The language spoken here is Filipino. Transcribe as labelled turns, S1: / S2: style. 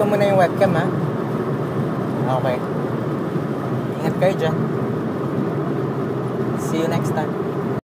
S1: ko muna yung webcam ha. Okay. Ingat kayo dyan. See you next time.